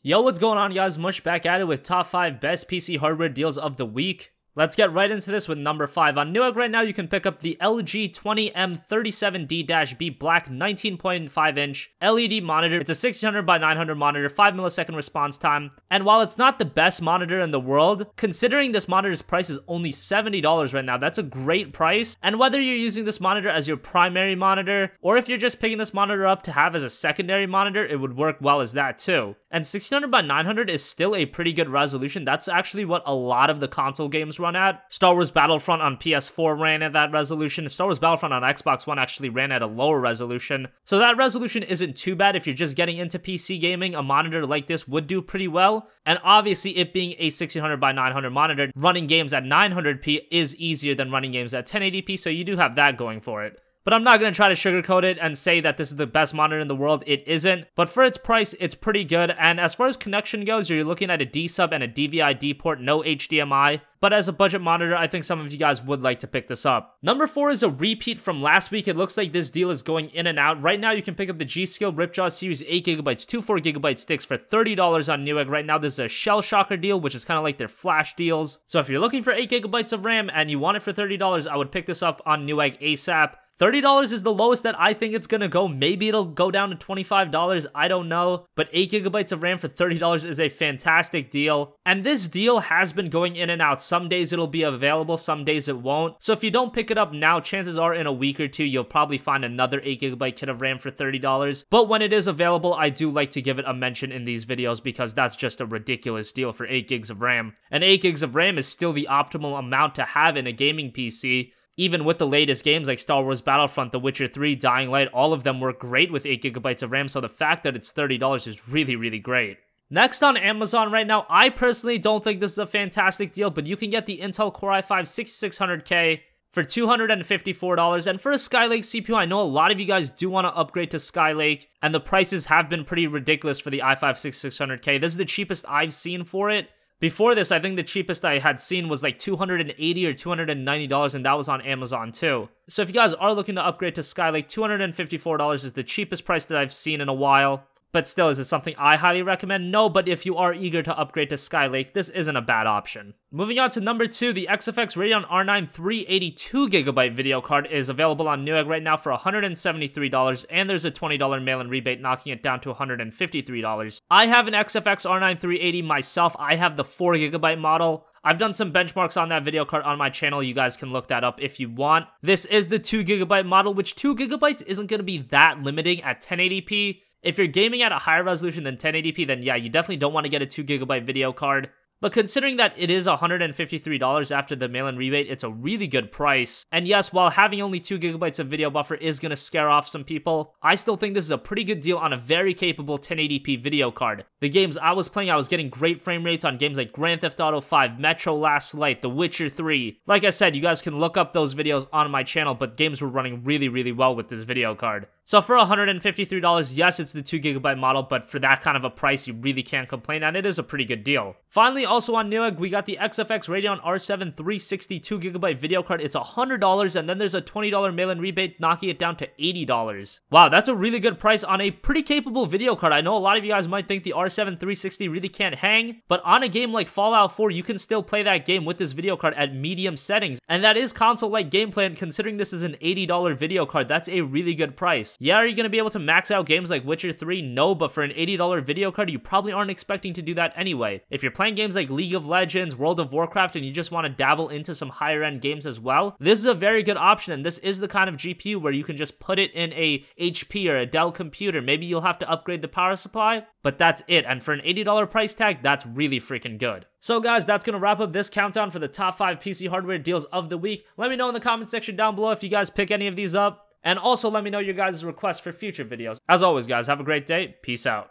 Yo, what's going on guys? Mush back at it with top 5 best PC hardware deals of the week. Let's get right into this with number 5. On Newegg right now, you can pick up the LG 20M37D-B black 19.5 inch LED monitor. It's a 1600 by 900 monitor, 5 millisecond response time. And while it's not the best monitor in the world, considering this monitor's price is only $70 right now, that's a great price. And whether you're using this monitor as your primary monitor, or if you're just picking this monitor up to have as a secondary monitor, it would work well as that too. And 1600 by 900 is still a pretty good resolution. That's actually what a lot of the console games run run at. Star Wars Battlefront on PS4 ran at that resolution. Star Wars Battlefront on Xbox One actually ran at a lower resolution. So that resolution isn't too bad if you're just getting into PC gaming. A monitor like this would do pretty well. And obviously, it being a 1600 by 900 monitor, running games at 900p is easier than running games at 1080p, so you do have that going for it. But I'm not going to try to sugarcoat it and say that this is the best monitor in the world. It isn't. But for its price, it's pretty good. And as far as connection goes, you're looking at a D-sub and a DVI-D port, no HDMI. But as a budget monitor, I think some of you guys would like to pick this up. Number 4 is a repeat from last week. It looks like this deal is going in and out. Right now, you can pick up the G.Skill Ripjaw Series 8GB, two 4GB sticks for $30 on Newegg. Right now, this is a Shell Shocker deal, which is kind of like their flash deals. So if you're looking for 8GB of RAM and you want it for $30, I would pick this up on Newegg ASAP. $30 is the lowest that I think it's gonna go. Maybe it'll go down to $25. I don't know. But 8 gigabytes of RAM for $30 is a fantastic deal. And this deal has been going in and out. Some days it'll be available, some days it won't. So if you don't pick it up now, chances are in a week or two, you'll probably find another 8 gigabyte kit of RAM for $30. But when it is available, I do like to give it a mention in these videos because that's just a ridiculous deal for 8 gigs of RAM. And 8 gigs of RAM is still the optimal amount to have in a gaming PC even with the latest games like Star Wars Battlefront, The Witcher 3, Dying Light, all of them work great with 8GB of RAM, so the fact that it's $30 is really, really great. Next on Amazon right now, I personally don't think this is a fantastic deal, but you can get the Intel Core i5 6600K for $254. And for a Skylake CPU, I know a lot of you guys do want to upgrade to Skylake, and the prices have been pretty ridiculous for the i5 6600K. This is the cheapest I've seen for it. Before this, I think the cheapest I had seen was like 280 or $290, and that was on Amazon too. So if you guys are looking to upgrade to Skylake, $254 is the cheapest price that I've seen in a while. But still, is it something I highly recommend? No, but if you are eager to upgrade to Skylake, this isn't a bad option. Moving on to number 2, the XFX Radeon R9 380 2GB video card is available on Newegg right now for $173, and there's a $20 mail-in rebate knocking it down to $153. I have an XFX R9 380 myself, I have the 4GB model. I've done some benchmarks on that video card on my channel. You guys can look that up if you want. This is the 2GB model, which 2GB isn't going to be that limiting at 1080p. If you're gaming at a higher resolution than 1080p, then yeah, you definitely don't want to get a 2GB video card. But considering that it is $153 after the mail-in rebate, it's a really good price. And yes, while having only 2GB of video buffer is going to scare off some people, I still think this is a pretty good deal on a very capable 1080p video card. The games I was playing, I was getting great frame rates on games like Grand Theft Auto 5, Metro Last Light, The Witcher 3. Like I said, you guys can look up those videos on my channel, but games were running really, really well with this video card. So for $153, yes, it's the 2GB model, but for that kind of a price, you really can't complain, and it is a pretty good deal. Finally, also on Newegg, we got the XFX Radeon R7 360 2GB video card. It's $100, and then there's a $20 mail-in rebate, knocking it down to $80. Wow, that's a really good price on a pretty capable video card. I know a lot of you guys might think the R7 360 really can't hang, but on a game like Fallout 4, you can still play that game with this video card at medium settings, and that is console-like gameplay, and considering this is an $80 video card, that's a really good price. Yeah, are you going to be able to max out games like Witcher 3? No, but for an $80 video card, you probably aren't expecting to do that anyway. If you're playing games like League of Legends, World of Warcraft, and you just want to dabble into some higher end games as well, this is a very good option, and this is the kind of GPU where you can just put it in a HP or a Dell computer. Maybe you'll have to upgrade the power supply, but that's it. And for an $80 price tag, that's really freaking good. So guys, that's going to wrap up this countdown for the top 5 PC hardware deals of the week. Let me know in the comment section down below if you guys pick any of these up. And also let me know your guys' requests for future videos. As always, guys, have a great day. Peace out.